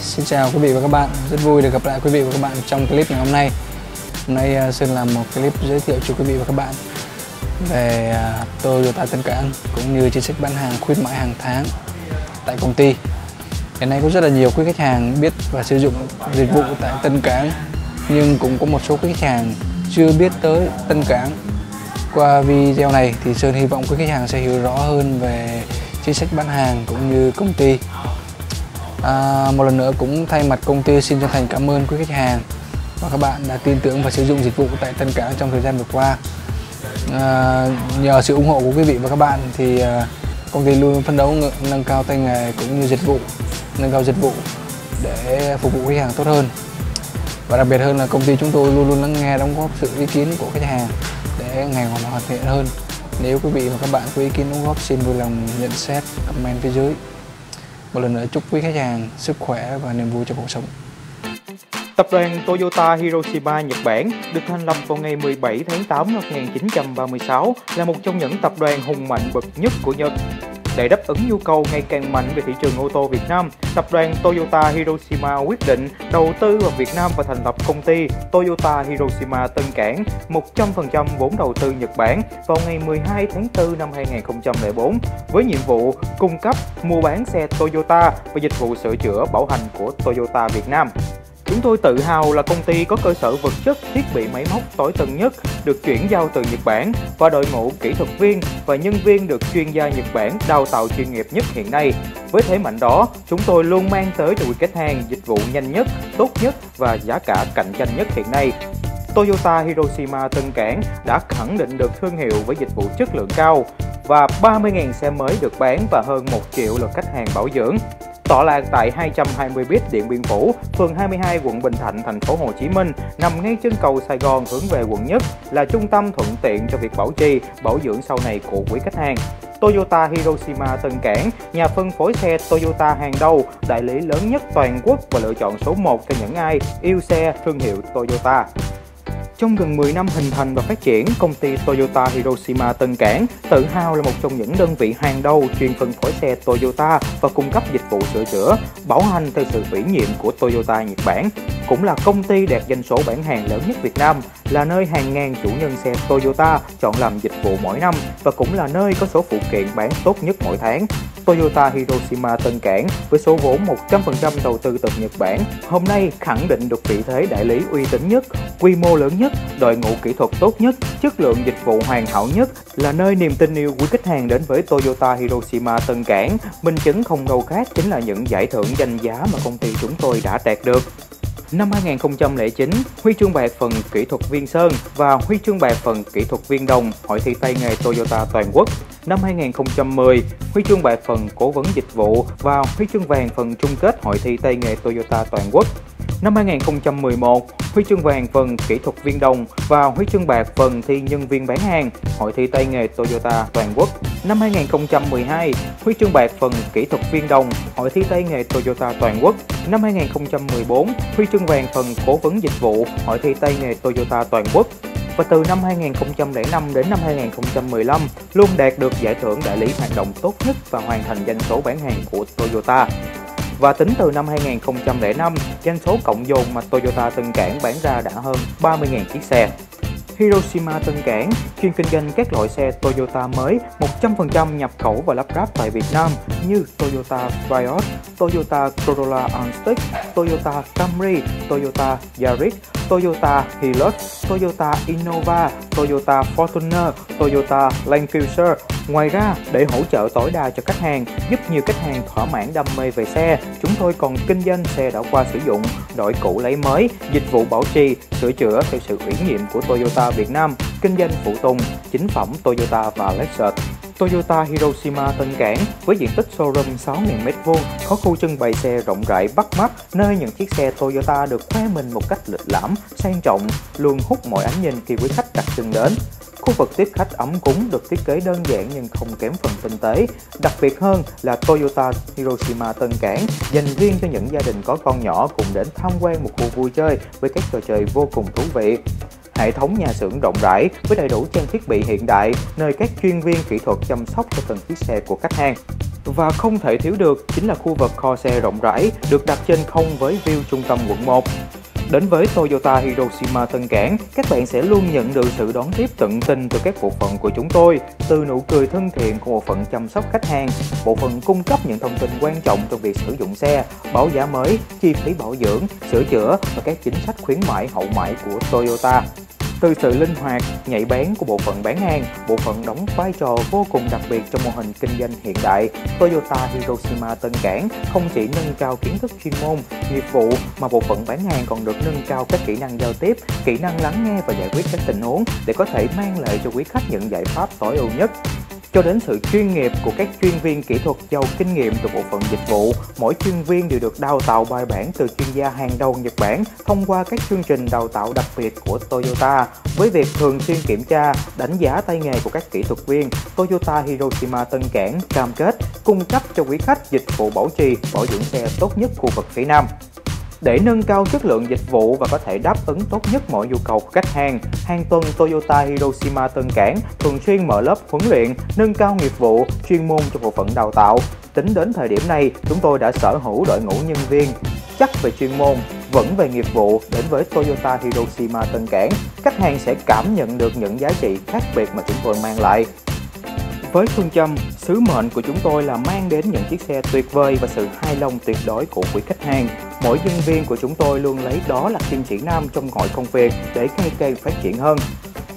Xin chào quý vị và các bạn. Rất vui được gặp lại quý vị và các bạn trong clip ngày hôm nay. Hôm nay à, Sơn làm một clip giới thiệu cho quý vị và các bạn về à, Toyota Tân Cảng cũng như chính sách bán hàng khuyến mãi hàng tháng tại công ty. Hiện nay có rất là nhiều quý khách hàng biết và sử dụng dịch vụ tại Tân Cảng, nhưng cũng có một số quý khách hàng chưa biết tới Tân Cảng. Qua video này thì Sơn hy vọng quý khách hàng sẽ hiểu rõ hơn về chính sách bán hàng cũng như công ty à, một lần nữa cũng thay mặt công ty xin chân thành cảm ơn quý khách hàng và các bạn đã tin tưởng và sử dụng dịch vụ tại Tân Cảng trong thời gian vừa qua. À, nhờ sự ủng hộ của quý vị và các bạn thì à, công ty luôn phấn đấu nâng cao tay nghề cũng như dịch vụ nâng cao dịch vụ để phục vụ khách hàng tốt hơn. Và đặc biệt hơn là công ty chúng tôi luôn luôn lắng nghe đóng góp sự ý kiến của khách hàng để ngày hoàn hoàn thiện hơn. Nếu quý vị và các bạn có ý kiến đóng góp xin vui lòng nhận xét comment phía dưới một lần nữa chúc quý khách hàng sức khỏe và niềm vui trong cuộc sống. Tập đoàn Toyota Hiroshima Nhật Bản được thành lập vào ngày 17 tháng 8 năm 1936 là một trong những tập đoàn hùng mạnh bậc nhất của Nhật. Để đáp ứng nhu cầu ngày càng mạnh về thị trường ô tô Việt Nam, tập đoàn Toyota Hiroshima quyết định đầu tư vào Việt Nam và thành lập công ty Toyota Hiroshima Tân Cảng 100% vốn đầu tư Nhật Bản vào ngày 12 tháng 4 năm 2004 với nhiệm vụ cung cấp, mua bán xe Toyota và dịch vụ sửa chữa bảo hành của Toyota Việt Nam. Chúng tôi tự hào là công ty có cơ sở vật chất, thiết bị máy móc tối tân nhất, được chuyển giao từ Nhật Bản và đội ngũ kỹ thuật viên và nhân viên được chuyên gia Nhật Bản đào tạo chuyên nghiệp nhất hiện nay. Với thế mạnh đó, chúng tôi luôn mang tới cho quý khách hàng dịch vụ nhanh nhất, tốt nhất và giá cả cạnh tranh nhất hiện nay. Toyota Hiroshima Tân Cảng đã khẳng định được thương hiệu với dịch vụ chất lượng cao và 30.000 xe mới được bán và hơn 1 triệu lượt khách hàng bảo dưỡng tọa lạc tại 220 bit Điện Biên Phủ, phường 22 quận Bình Thạnh, thành phố Hồ Chí Minh, nằm ngay trên cầu Sài Gòn hướng về quận Nhất, là trung tâm thuận tiện cho việc bảo trì, bảo dưỡng sau này của quý khách hàng. Toyota Hiroshima Tân Cảng, nhà phân phối xe Toyota hàng đầu, đại lý lớn nhất toàn quốc và lựa chọn số 1 cho những ai yêu xe thương hiệu Toyota. Trong gần 10 năm hình thành và phát triển, công ty Toyota Hiroshima Tân Cảng tự hào là một trong những đơn vị hàng đầu chuyên phân phối xe Toyota và cung cấp dịch vụ sửa chữa, bảo hành theo sự ủy nhiệm của Toyota Nhật Bản. Cũng là công ty đạt doanh số bán hàng lớn nhất Việt Nam, là nơi hàng ngàn chủ nhân xe Toyota chọn làm dịch vụ mỗi năm và cũng là nơi có số phụ kiện bán tốt nhất mỗi tháng. Toyota Hiroshima Tân Cảng với số vốn 100% đầu tư từ Nhật Bản, hôm nay khẳng định được vị thế đại lý uy tín nhất, quy mô lớn nhất, đội ngũ kỹ thuật tốt nhất, chất lượng dịch vụ hoàn hảo nhất, là nơi niềm tin yêu quý khách hàng đến với Toyota Hiroshima Tân Cảng. Minh chứng không đâu khác chính là những giải thưởng danh giá mà công ty chúng tôi đã đạt được. Năm 2009, huy chương bạc phần kỹ thuật viên Sơn và huy chương bạc phần kỹ thuật viên đồng Hội thi tay nghề Toyota toàn quốc. Năm 2010, huy chương bạc phần cố vấn dịch vụ và huy chương vàng phần chung kết Hội thi tay nghề Toyota toàn quốc. Năm 2011, huy chương vàng phần kỹ thuật viên đồng và huy chương bạc phần thi nhân viên bán hàng, Hội thi tay nghề Toyota toàn quốc. Năm 2012, huy chương bạc phần kỹ thuật viên đồng, Hội thi tay nghề Toyota toàn quốc. Năm 2014, huy chương vàng phần cố vấn dịch vụ, Hội thi tay nghề Toyota toàn quốc và từ năm 2005 đến năm 2015 luôn đạt được giải thưởng đại lý hoạt động tốt nhất và hoàn thành doanh số bán hàng của Toyota. Và tính từ năm 2005, doanh số cộng dồn mà Toyota từng Cảng bán ra đã hơn 30.000 chiếc xe. Hiroshima Tân Cảng chuyên kinh doanh các loại xe Toyota mới 100% nhập khẩu và lắp ráp tại Việt Nam như Toyota Vios, Toyota Corolla Unstick, Toyota Camry, Toyota Yaris, Toyota Hilux, Toyota Innova, Toyota Fortuner, Toyota Land Cruiser. Ngoài ra, để hỗ trợ tối đa cho khách hàng, giúp nhiều khách hàng thỏa mãn đam mê về xe, chúng tôi còn kinh doanh xe đã qua sử dụng, đổi cũ lấy mới, dịch vụ bảo trì, sửa chữa theo sự ủy nhiệm của Toyota Việt Nam, kinh doanh phụ tùng, chính phẩm Toyota và Lexus. Toyota Hiroshima Tân Cảng với diện tích showroom 6.000m2 có khu trưng bày xe rộng rãi bắt mắt nơi những chiếc xe Toyota được khoe mình một cách lịch lãm, sang trọng, luôn hút mọi ánh nhìn khi quý khách đặt chân đến. Khu vực tiếp khách ấm cúng được thiết kế đơn giản nhưng không kém phần tinh tế. Đặc biệt hơn là Toyota Hiroshima Tân Cảng dành riêng cho những gia đình có con nhỏ cùng đến tham quan một khu vui chơi với các trò chơi vô cùng thú vị hệ thống nhà xưởng rộng rãi với đầy đủ trang thiết bị hiện đại, nơi các chuyên viên kỹ thuật chăm sóc cho từng chiếc xe của khách hàng. Và không thể thiếu được chính là khu vực kho xe rộng rãi được đặt trên không với view trung tâm quận 1. Đến với Toyota Hiroshima Tân Cảng, các bạn sẽ luôn nhận được sự đón tiếp tận tình từ các bộ phận của chúng tôi, từ nụ cười thân thiện của bộ phận chăm sóc khách hàng, bộ phận cung cấp những thông tin quan trọng trong việc sử dụng xe, bảo giá mới, chi phí bảo dưỡng, sửa chữa và các chính sách khuyến mãi hậu mãi của Toyota. Từ sự linh hoạt, nhạy bén của bộ phận bán hàng, bộ phận đóng vai trò vô cùng đặc biệt trong mô hình kinh doanh hiện đại, Toyota Hiroshima Tân Cảng không chỉ nâng cao kiến thức chuyên môn, nghiệp vụ mà bộ phận bán hàng còn được nâng cao các kỹ năng giao tiếp, kỹ năng lắng nghe và giải quyết các tình huống để có thể mang lại cho quý khách những giải pháp tối ưu nhất cho đến sự chuyên nghiệp của các chuyên viên kỹ thuật giàu kinh nghiệm từ bộ phận dịch vụ. Mỗi chuyên viên đều được đào tạo bài bản từ chuyên gia hàng đầu Nhật Bản thông qua các chương trình đào tạo đặc biệt của Toyota. Với việc thường xuyên kiểm tra, đánh giá tay nghề của các kỹ thuật viên, Toyota Hiroshima Tân Cảng cam kết cung cấp cho quý khách dịch vụ bảo trì, bảo dưỡng xe tốt nhất khu vực phía Nam. Để nâng cao chất lượng dịch vụ và có thể đáp ứng tốt nhất mọi nhu cầu của khách hàng, hàng tuần Toyota Hiroshima Tân Cảng thường xuyên mở lớp huấn luyện, nâng cao nghiệp vụ, chuyên môn cho bộ phận đào tạo. Tính đến thời điểm này, chúng tôi đã sở hữu đội ngũ nhân viên chắc về chuyên môn, vẫn về nghiệp vụ đến với Toyota Hiroshima Tân Cảng, khách hàng sẽ cảm nhận được những giá trị khác biệt mà chúng tôi mang lại. Với phương châm, sứ mệnh của chúng tôi là mang đến những chiếc xe tuyệt vời và sự hài lòng tuyệt đối của quý khách hàng. Mỗi nhân viên của chúng tôi luôn lấy đó là kim chỉ nam trong mọi công việc để ngày càng phát triển hơn.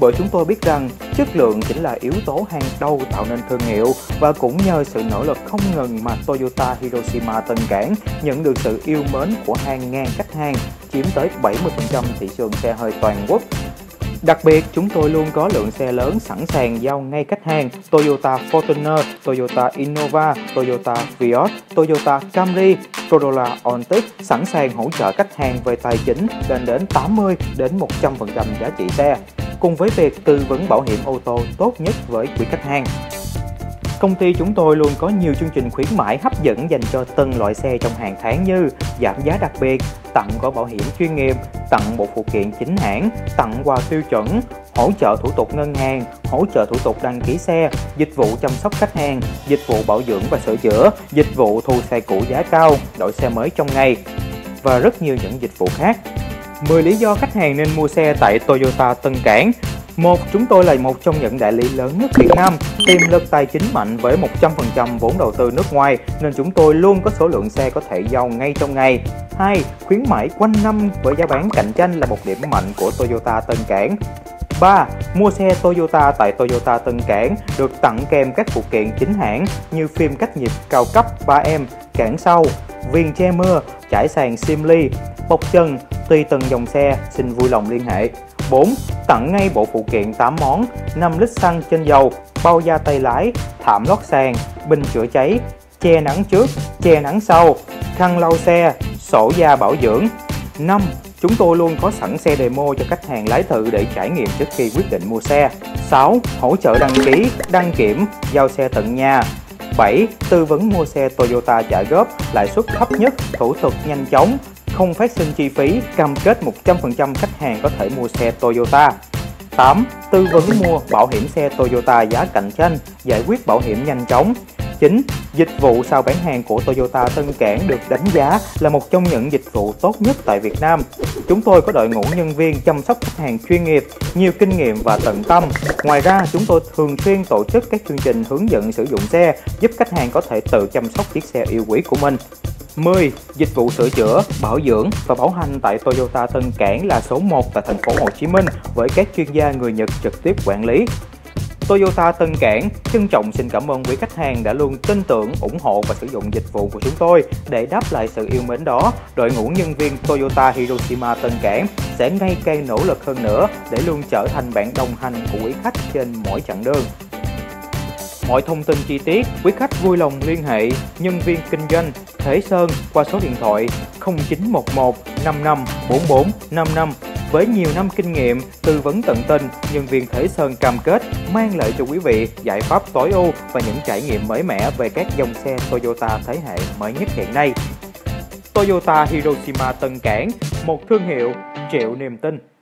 Bởi chúng tôi biết rằng chất lượng chính là yếu tố hàng đầu tạo nên thương hiệu và cũng nhờ sự nỗ lực không ngừng mà Toyota Hiroshima Tân Cảng nhận được sự yêu mến của hàng ngàn khách hàng, chiếm tới 70% thị trường xe hơi toàn quốc Đặc biệt, chúng tôi luôn có lượng xe lớn sẵn sàng giao ngay khách hàng Toyota Fortuner, Toyota Innova, Toyota Vios, Toyota Camry, Corolla Ontic sẵn sàng hỗ trợ khách hàng về tài chính lên đến 80 đến 100% giá trị xe, cùng với việc tư vấn bảo hiểm ô tô tốt nhất với quý khách hàng. Công ty chúng tôi luôn có nhiều chương trình khuyến mãi hấp dẫn dành cho từng loại xe trong hàng tháng như giảm giá đặc biệt, tặng gói bảo hiểm chuyên nghiệp, tặng bộ phụ kiện chính hãng, tặng quà tiêu chuẩn, hỗ trợ thủ tục ngân hàng, hỗ trợ thủ tục đăng ký xe, dịch vụ chăm sóc khách hàng, dịch vụ bảo dưỡng và sửa chữa, dịch vụ thu xe cũ giá cao, đổi xe mới trong ngày và rất nhiều những dịch vụ khác. 10 lý do khách hàng nên mua xe tại Toyota Tân Cảng một, chúng tôi là một trong những đại lý lớn nhất Việt Nam, tiềm lực tài chính mạnh với 100% vốn đầu tư nước ngoài nên chúng tôi luôn có số lượng xe có thể giao ngay trong ngày. 2. Khuyến mãi quanh năm với giá bán cạnh tranh là một điểm mạnh của Toyota Tân Cảng. 3. Mua xe Toyota tại Toyota Tân Cảng được tặng kèm các phụ kiện chính hãng như phim cách nhiệt cao cấp 3M, cản sau, viền che mưa, trải sàn Simly, bọc chân, tùy từng dòng xe, xin vui lòng liên hệ. 4. Tặng ngay bộ phụ kiện 8 món, 5 lít xăng trên dầu, bao da tay lái, thảm lót sàn, bình chữa cháy, che nắng trước, che nắng sau, khăn lau xe, sổ da bảo dưỡng. 5. Chúng tôi luôn có sẵn xe demo cho khách hàng lái thử để trải nghiệm trước khi quyết định mua xe. 6. Hỗ trợ đăng ký, đăng kiểm, giao xe tận nhà. 7. Tư vấn mua xe Toyota trả góp, lãi suất thấp nhất, thủ tục nhanh chóng, không phát sinh chi phí, cam kết 100% khách hàng có thể mua xe Toyota. 8. Tư vấn mua bảo hiểm xe Toyota giá cạnh tranh, giải quyết bảo hiểm nhanh chóng. 9. Dịch vụ sau bán hàng của Toyota Tân Cảng được đánh giá là một trong những dịch vụ tốt nhất tại Việt Nam. Chúng tôi có đội ngũ nhân viên chăm sóc khách hàng chuyên nghiệp, nhiều kinh nghiệm và tận tâm. Ngoài ra, chúng tôi thường xuyên tổ chức các chương trình hướng dẫn sử dụng xe, giúp khách hàng có thể tự chăm sóc chiếc xe yêu quý của mình. 10. Dịch vụ sửa chữa, bảo dưỡng và bảo hành tại Toyota Tân Cảng là số 1 tại thành phố Hồ Chí Minh với các chuyên gia người Nhật trực tiếp quản lý. Toyota Tân Cảng trân trọng xin cảm ơn quý khách hàng đã luôn tin tưởng, ủng hộ và sử dụng dịch vụ của chúng tôi. Để đáp lại sự yêu mến đó, đội ngũ nhân viên Toyota Hiroshima Tân Cảng sẽ ngày càng nỗ lực hơn nữa để luôn trở thành bạn đồng hành của quý khách trên mỗi chặng đường. Mọi thông tin chi tiết, quý khách vui lòng liên hệ nhân viên kinh doanh Thế Sơn qua số điện thoại 0911 55 44 55 với nhiều năm kinh nghiệm, tư vấn tận tình, nhân viên Thế Sơn cam kết mang lại cho quý vị giải pháp tối ưu và những trải nghiệm mới mẻ về các dòng xe Toyota thế hệ mới nhất hiện nay. Toyota Hiroshima Tân Cảng, một thương hiệu triệu niềm tin.